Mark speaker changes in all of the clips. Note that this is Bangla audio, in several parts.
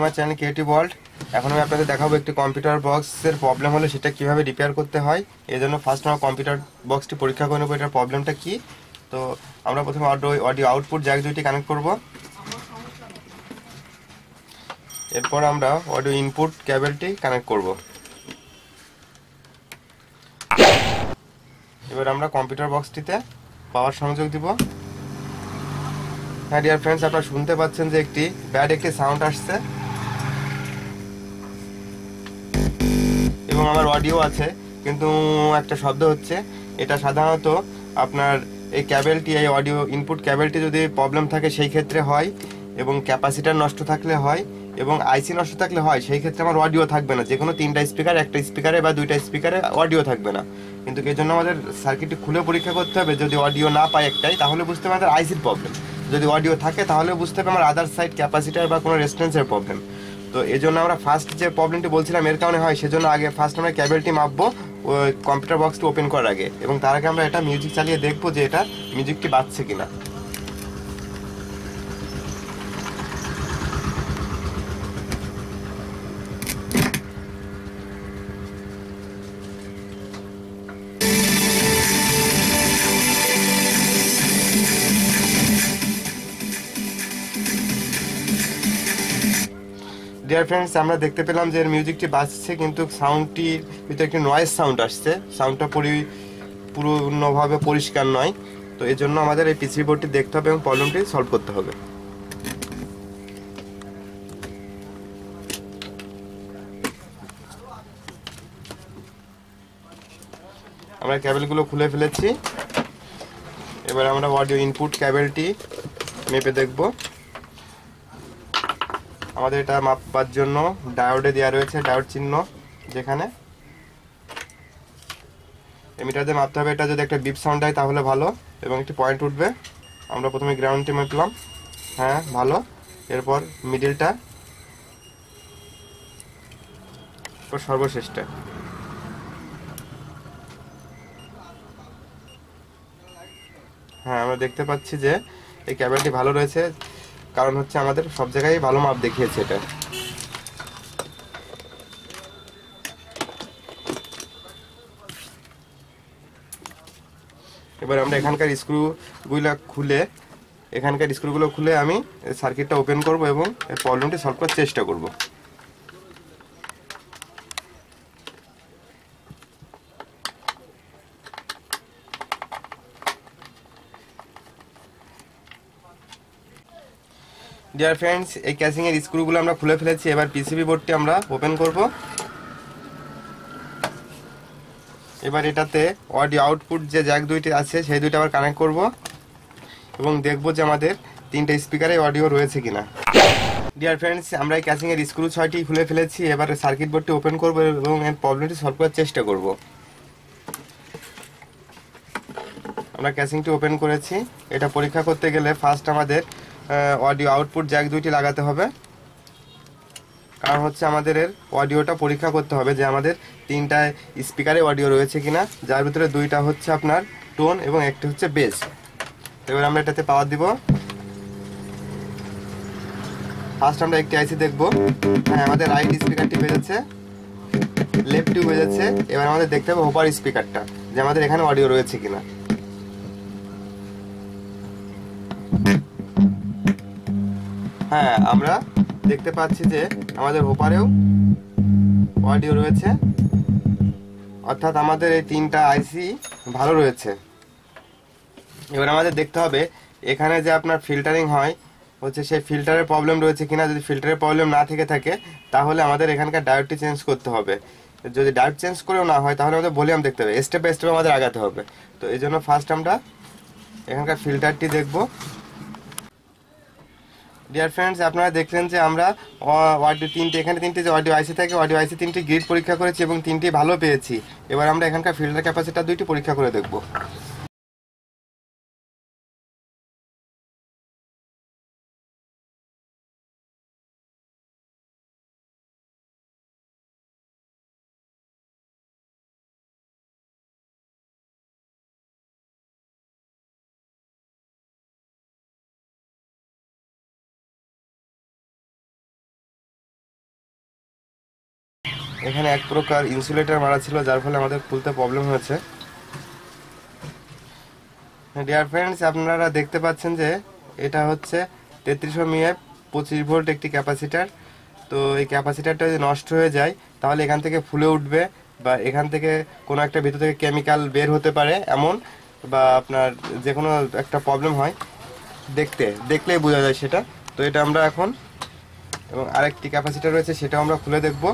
Speaker 1: আমার চ্যানেল ক্রিয়েটিভ ওয়ার্ল্ড এখন আমি আপনাদের দেখাবো একটি কম্পিউটার বক্সের প্রবলেম হলে সেটা কীভাবে রিপেয়ার করতে হয়। এই জন্য ফার্স্ট আমরা কম্পিউটার বক্সটি পরীক্ষা করে নেব, এটার প্রবলেমটা কি? তো আমরা প্রথমে অডিও অডিও আউটপুট জ্যাক দুইটি কানেক্ট করব। এরপর আমরা অডিও ইনপুট ক্যাবেলটি কানেক্ট করব। এবার আমরা কম্পিউটার বক্সটিতে পাওয়ার সংযোগ দিব। হ্যাঁ ডিয়ার ফ্রেন্ডস আপনারা শুনতে পাচ্ছেন যে একটি ব্যাড একটি সাউন্ড আসছে। আমার অডিও আছে, কিন্তু একটা শব্দ হচ্ছে। এটা সাধারণত আপনার এই ক্যাবেলটি এই অডিও ইনপুট ক্যাবেলটি যদি প্রবলেম থাকে, সেই ক্ষেত্রে হয় এবং ক্যাপাসিটার নষ্ট থাকলে হয় এবং আইসি নষ্ট থাকলে হয়, সেই ক্ষেত্রে আমার অডিও থাকবে না। যে কোনো তিনটা স্পিকার একটা স্পিকারে বা দুইটা স্পিকারে অডিও থাকবে না। কিন্তু এই জন্য আমাদের সার্কিটটি খুলে পরীক্ষা করতে হবে। যদি অডিও না পাই একটাই, তাহলে বুঝতে হবে আমাদের আইসির প্রবলেম যদি অডিও থাকে তাহলে বুঝতে হবে আমার আদার সাইড ক্যাপাসিটার বা কোনো রেস্টুরেন্সের প্রবলেম তো এই জন্য আমরা ফার্স্ট যে প্রবলেমটি বলছিলাম, এর কারণে হয়, সেজন্য আগে ফার্স্ট আমরা ক্যাবেলটি মাপবো ওই কম্পিউটার বক্সটি ওপেন করার আগে। এবং তার আগে আমরা এটা মিউজিক চালিয়ে দেখব যে এটা মিউজিকটি বাজছে কিনা। ডিয়ার ফ্রেন্ডস আমরা দেখতে পেলাম যে এর মিউজিকটি বাজছে কিন্তু সাউন্ডটির ভিতরে একটি নয়েজ সাউন্ড আসছে। সাউন্ডটা পরি পূর্ণভাবে পরিষ্কার নয়। তো এই জন্য আমাদের এই পিসি বোর্ডটি দেখতে হবে এবং প্রবলেমটি সলভ করতে হবে। আমরা ক্যাবেলগুলো খুলে ফেলেছি। এবার আমরা অডিও ইনপুট ক্যাবেলটি মেপে দেখব। আমাদের এটা মাপবার জন্য ডায়োডে দেওয়া রয়েছে, ডায়োড চিহ্ন, যেখানে এমিটার দিয়ে মাপতে হবে। এটা যদি একটা বিপ সাউন্ড হয় তাহলে ভালো এবং একটি পয়েন্ট উঠবে। আমরা প্রথমে গ্রাউন্ডটি মাপলাম হ্যাঁ ভালো। এরপর মিডিলটা এরপর সর্বশেষটা। হ্যাঁ আমরা দেখতে পাচ্ছি যে এই ক্যামেরাটি ভালো রয়েছে। কারণ হচ্ছে আমাদের সব জায়গায় ভালো মাপ দেখিয়েছে এটা। এবার আমরা এখানকার স্ক্রুগুলো খুলে, এখানকার স্ক্রুগুলো খুলে আমি সার্কিটটা ওপেন করব এবং প্রবলেমটি সলভ করার চেষ্টা করব। ডিয়ার ফ্রেন্ডস এই ক্যাসিং এর স্ক্রুগুলো আমরা খুলে ফেলেছি। এবার পিসিবি বোর্ডটি আমরা ওপেন করব। এবার এটাতে অডিও আউটপুট যে জ্যাক দুইটি আছে, সেই দুইটা আবার কানেক্ট করব এবং দেখব যে আমাদের তিনটে স্পিকারে অডিও রয়েছে কিনা। ডিয়ার ফ্রেন্ডস আমরা এই ক্যাসিং এর স্ক্রু ছয়টি খুলে ফেলেছি। এবার সার্কিট বোর্ডটি ওপেন করব এবং এর প্রবলেমটি সলভ করার চেষ্টা করব। আমরা ক্যাসিংটি ওপেন করেছি। এটা পরীক্ষা করতে গেলে ফার্স্ট আমাদের অডিও আউটপুট জ্যাক দুইটি লাগাতে হবে। কারণ হচ্ছে আমাদের এর অডিওটা পরীক্ষা করতে হবে যে আমাদের তিনটা স্পিকারে অডিও রয়েছে কিনা। যার ভিতরে দুইটা হচ্ছে আপনার টোন এবং একটি হচ্ছে বেস এবার আমরা এটাতে পাওয়ার দিব। ফার্স্ট আমরা একটি আইসি দেখব। হ্যাঁ আমাদের রাইট স্পিকারটি বেজেছে লেফটটিও বেজেছে। এবার আমাদের দেখতে হবে হোপার স্পিকারটা যে আমাদের এখানে অডিও রয়েছে কিনা। হ্যাঁ আমরা দেখতে পাচ্ছি যে আমাদের ওপারেও অডিও রয়েছে। অর্থাৎ আমাদের এই তিনটা আইসি ভালো রয়েছে। এবার আমাদের দেখতে হবে, এখানে যে আপনার ফিল্টারিং হয়, হচ্ছে সেই ফিল্টারের প্রবলেম রয়েছে কিনা। যদি ফিল্টারের প্রবলেম না থেকে থাকে, তাহলে আমাদের এখানকার ডায়োডটি চেঞ্জ করতে হবে। যদি ডায়োড চেঞ্জ করেও না হয়, তাহলে আমাদের ভলিউম দেখতে হবে। স্টেপ বাই স্টেপ আমাদের আগাতে হবে। তো এই জন্য ফার্স্ট আমরা এখানকার ফিল্টারটি দেখব। ডিয়ার ফ্রেন্ডস আপনারা দেখলেন যে আমরা অডিও তিনটে, এখানে তিনটে যে অডিও আইসি থাকে অডিও আইসি তিনটি গ্রিড পরীক্ষা করেছি এবং তিনটি ভালো পেয়েছি। এবার আমরা এখানকার ফিল্টার ক্যাপাসিটার দুইটি পরীক্ষা করে দেখব। এখানে এক প্রকার ইনসুলেটর মারা ছিল, যার ফলে আমাদের খুলতে প্রবলেম হয়েছে। ডিয়ার ফ্রেন্ডস আপনারা দেখতে পাচ্ছেন যে এটা হচ্ছে তেত্রিশশো মিএফ পঁচিশ ভোল্ট একটি ক্যাপাসিটার। তো এই ক্যাপাসিটারটা যদি নষ্ট হয়ে যায়, তাহলে এখান থেকে ফুলে উঠবে বা এখান থেকে কোনো একটা ভিতর থেকে কেমিক্যাল বের হতে পারে এমন বা আপনার যে কোনো একটা প্রবলেম হয় দেখতে, দেখলেই বোঝা যায় সেটা। তো এটা আমরা এখন এবং আরেকটি ক্যাপাসিটার রয়েছে, সেটাও আমরা খুলে দেখব।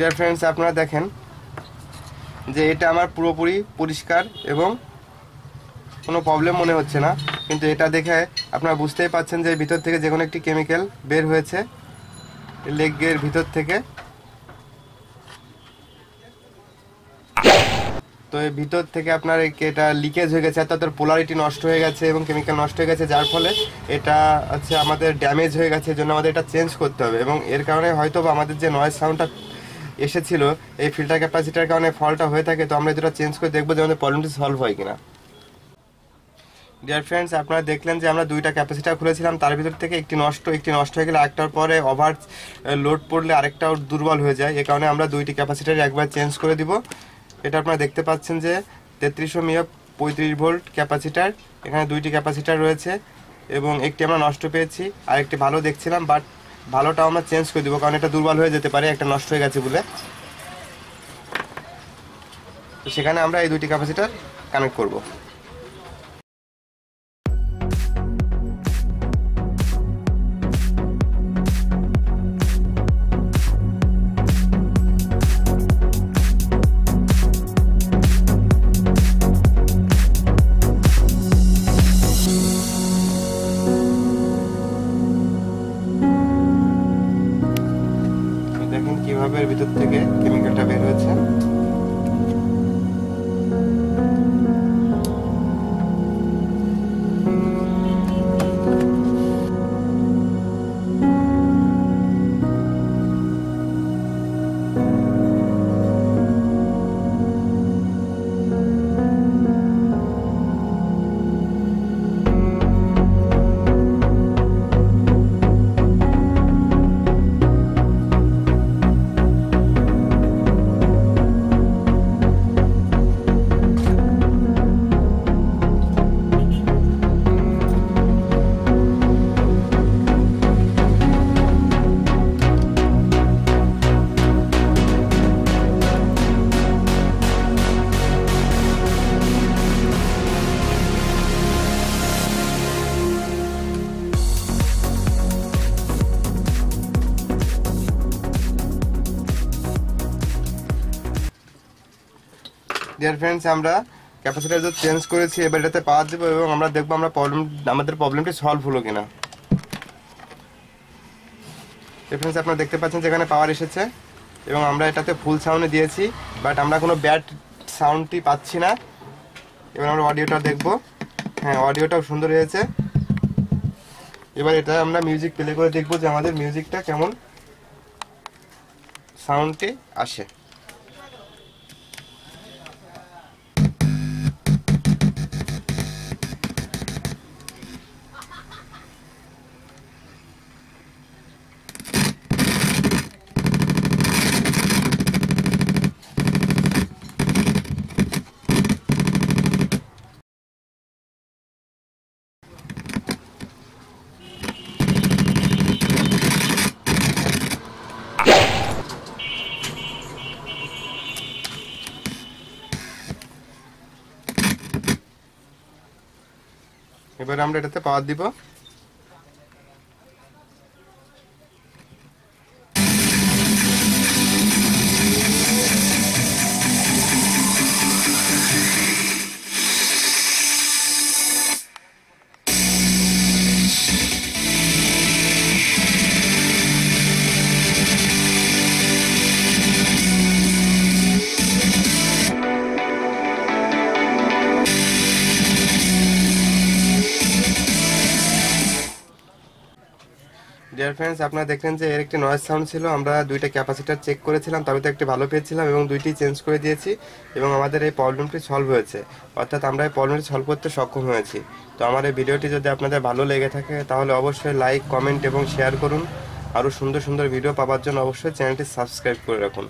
Speaker 1: ডিয়ার ফ্রেন্ডস আপনারা দেখেন যে এটা আমার পুরোপুরি পরিষ্কার এবং কোনো প্রবলেম মনে হচ্ছে না। কিন্তু এটা দেখে আপনারা বুঝতেই পাচ্ছেন যে ভিতর থেকে যে কোনো একটি কেমিক্যাল বের হয়েছে লেগের ভিতর থেকে। তো এই ভিতর থেকে আপনার এটা লিকেজ হয়ে গেছে, অর্থাৎ পোলারিটি নষ্ট হয়ে গেছে এবং কেমিক্যাল নষ্ট হয়ে গেছে, যার ফলে এটা হচ্ছে আমাদের ড্যামেজ হয়ে গেছে জন্য আমাদের এটা চেঞ্জ করতে হবে এবং এর কারণে হয়তো বা আমাদের যে নয়েজ সাউন্ডটা এসেছিল, এই ফিল্টার ক্যাপাসিটার কারণে ফলটা হয়ে থাকে, তো আমরা এটা চেঞ্জ করে দেখব যে আমাদের প্রবলেমটি সলভ হয় কিনা। ডিয়ার ফ্রেন্ডস আপনারা দেখলেন যে আমরা দুইটা ক্যাপাসিটার খুলেছিলাম, তার ভিতর থেকে একটি নষ্ট একটি নষ্ট হয়ে গেলে একটার পরে ওভার লোড পড়লে আরেকটাও দুর্বল হয়ে যায়, এ কারণে আমরা দুইটি ক্যাপাসিটার একবার চেঞ্জ করে দিব। এটা আপনারা দেখতে পাচ্ছেন যে তেত্রিশশো মিয়া পঁয়ত্রিশ ভোল্ট ক্যাপাসিটার এখানে দুইটি ক্যাপাসিটার রয়েছে এবং একটি আমরা নষ্ট পেয়েছি আর একটি ভালো দেখছিলাম বাট ভালোটাও আমরা চেঞ্জ করে দিব, কারণ এটা দুর্বল হয়ে যেতে পারে, একটা নষ্ট হয়ে গেছে বলে। সেখানে আমরা এই দুইটি ক্যাপাসিটার কানেক্ট করব। এর ভিতর থেকে কেমিক্যালটা বের হয়েছে। ডিয়ার ফ্রেন্ডস আমরা ক্যাপাসিটার যে চেঞ্জ করেছি, এবার এটাতে পাওয়ার দেবো এবং আমরা দেখব আমরা প্রবলেম আমাদের প্রবলেমটি সলভ হলো কিনা। ফ্রেন্ডস আপনারা দেখতে পাচ্ছেন যেখানে পাওয়ার এসেছে এবং আমরা এটাতে ফুল সাউন্ডে দিয়েছি বাট আমরা কোনো ব্যাড সাউন্ডটি পাচ্ছি না। এবার আমরা অডিওটা দেখব। হ্যাঁ অডিওটাও সুন্দর হয়েছে। এবার এটা আমরা মিউজিক প্লে করে দেখব যে আমাদের মিউজিকটা কেমন সাউন্ডটি আসে। এবার আমরা এটাতে পাওয়ার দিব। ডিয়ার ফ্রেন্ডস আপনারা দেখলেন যে এর একটি নয়েজ সাউন্ড ছিল। আমরা দুইটা ক্যাপাসিটার চেক করেছিলাম তবে তো একটি ভালো পেয়েছিলাম এবং দুইটি চেঞ্জ করে দিয়েছি এবং আমাদের এই প্রবলেমটি সলভ হয়েছে। অর্থাৎ আমরা এই প্রবলেমটি সলভ করতে সক্ষম হয়েছি। তো আমার এই ভিডিওটি যদি আপনাদের ভালো লেগে থাকে, তাহলে অবশ্যই লাইক কমেন্ট এবং শেয়ার করুন। আরও সুন্দর সুন্দর ভিডিও পাওয়ার জন্য অবশ্যই চ্যানেলটি সাবস্ক্রাইব করে রাখুন।